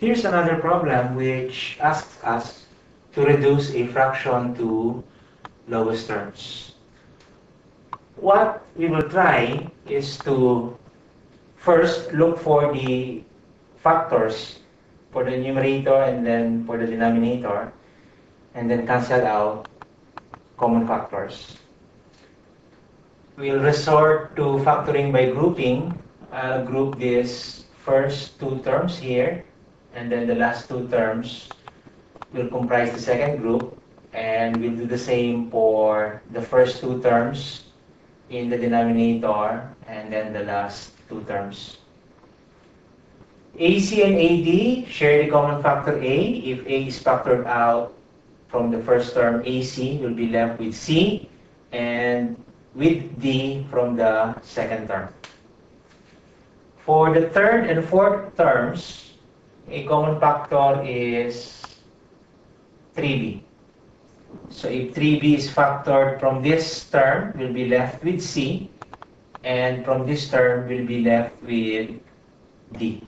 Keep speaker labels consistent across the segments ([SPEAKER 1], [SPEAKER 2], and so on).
[SPEAKER 1] Here's another problem which asks us to reduce a fraction to lowest terms. What we will try is to first look for the factors for the numerator and then for the denominator and then cancel out common factors. We'll resort to factoring by grouping. I'll group these first two terms here and then the last two terms will comprise the second group and we'll do the same for the first two terms in the denominator and then the last two terms. AC and AD share the common factor A. If A is factored out from the first term, AC will be left with C and with D from the second term. For the third and fourth terms, a common factor is 3b. So if 3b is factored from this term, we'll be left with c, and from this term, we'll be left with d.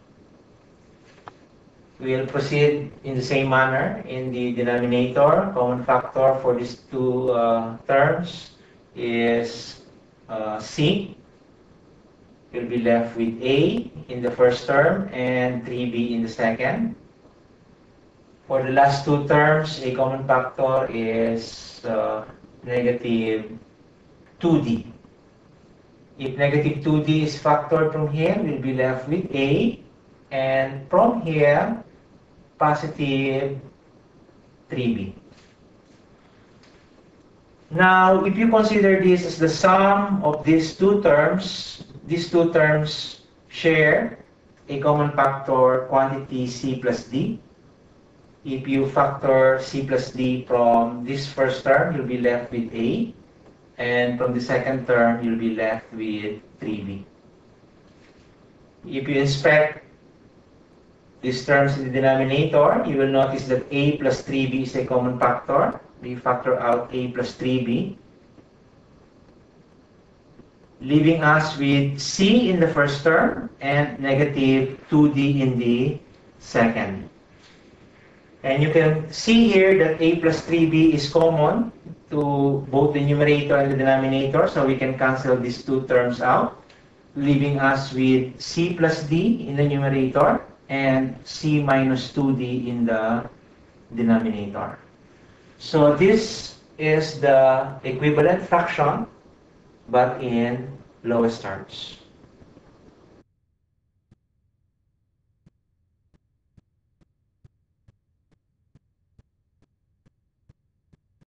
[SPEAKER 1] We'll proceed in the same manner in the denominator. Common factor for these two uh, terms is uh, c. You'll be left with a in the first term and 3b in the second. For the last two terms, a common factor is uh, negative 2d. If negative 2d is factored from here, we'll be left with a. And from here, positive 3b. Now, if you consider this as the sum of these two terms, these two terms share a common factor quantity c plus d. If you factor c plus d from this first term, you'll be left with a. And from the second term, you'll be left with 3b. If you inspect these terms in the denominator, you will notice that a plus 3b is a common factor. We factor out a plus 3b, leaving us with c in the first term and negative 2d in the second. And you can see here that a plus 3b is common to both the numerator and the denominator, so we can cancel these two terms out, leaving us with c plus d in the numerator and c minus 2d in the denominator. So this is the equivalent fraction, but in lowest terms.